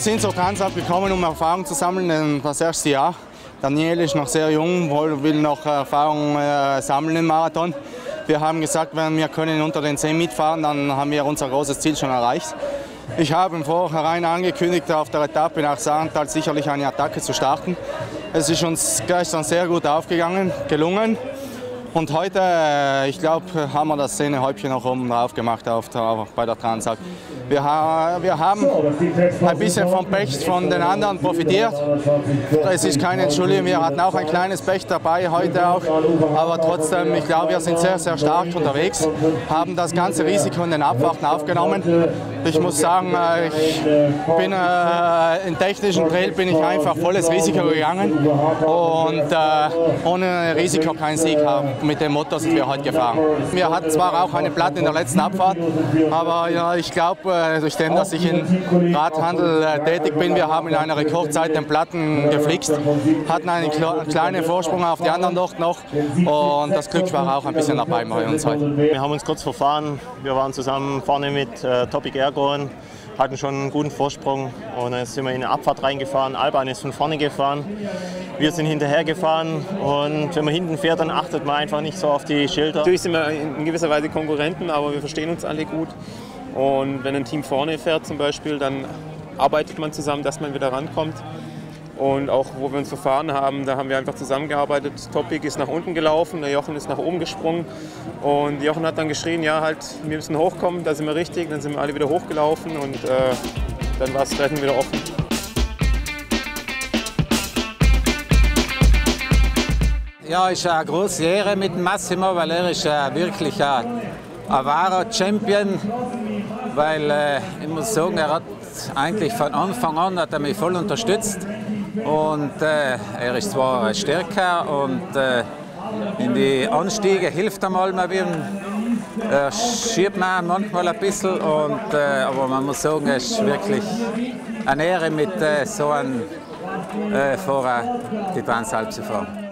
Wir sind zur Transalp gekommen, um Erfahrung zu sammeln, das erste Jahr. Daniel ist noch sehr jung, will noch Erfahrung äh, sammeln im Marathon. Wir haben gesagt, wenn wir können unter den 10 mitfahren, dann haben wir unser großes Ziel schon erreicht. Ich habe im Vorhinein angekündigt, auf der Etappe nach Sarental sicherlich eine Attacke zu starten. Es ist uns gestern sehr gut aufgegangen, gelungen. Und heute, äh, ich glaube, haben wir das Szenehäubchen noch oben drauf gemacht auf der, bei der Transalp. Wir, wir, haben ein bisschen vom Pech von den anderen profitiert. Es ist keine Entschuldigung, wir hatten auch ein kleines Pech dabei heute auch. Aber trotzdem, ich glaube, wir sind sehr, sehr stark unterwegs, haben das ganze Risiko in den Abfahrten aufgenommen. Ich muss sagen, äh, ich bin äh, im technischen Trail bin ich einfach volles Risiko gegangen und äh, ohne Risiko keinen Sieg haben mit dem Motto sind wir heute gefahren. Wir hatten zwar auch eine Platte in der letzten Abfahrt, aber ja, ich glaube, äh, durch den, dass ich im Radhandel äh, tätig bin, wir haben in einer Rekordzeit den Platten geflixt, hatten einen kleinen Vorsprung auf die anderen dort noch und das Glück war auch ein bisschen dabei bei uns heute. Wir haben uns kurz verfahren, wir waren zusammen vorne mit äh, Topic Ergon hatten schon einen guten Vorsprung und dann sind wir in eine Abfahrt reingefahren. Alban ist von vorne gefahren, wir sind hinterher gefahren und wenn man hinten fährt, dann achtet man einfach nicht so auf die Schilder. Natürlich sind wir in gewisser Weise Konkurrenten, aber wir verstehen uns alle gut. Und wenn ein Team vorne fährt zum Beispiel, dann arbeitet man zusammen, dass man wieder rankommt. Und auch wo wir uns verfahren haben, da haben wir einfach zusammengearbeitet. Topic ist nach unten gelaufen, der Jochen ist nach oben gesprungen. Und Jochen hat dann geschrien, ja halt, wir müssen hochkommen, da sind wir richtig. Dann sind wir alle wieder hochgelaufen und äh, dann war das Treffen wieder offen. Ja, ist eine große Ehre mit Massimo, weil er ist wirklich ein, ein wahrer Champion. Weil äh, ich muss sagen, er hat eigentlich von Anfang an hat er mich voll unterstützt. Und äh, er ist zwar stärker und äh, in die Anstiege hilft er mal, er schiebt man manchmal ein bisschen, und, äh, aber man muss sagen, es ist wirklich eine Ehre, mit äh, so einem äh, Fahrer die Transalp zu fahren.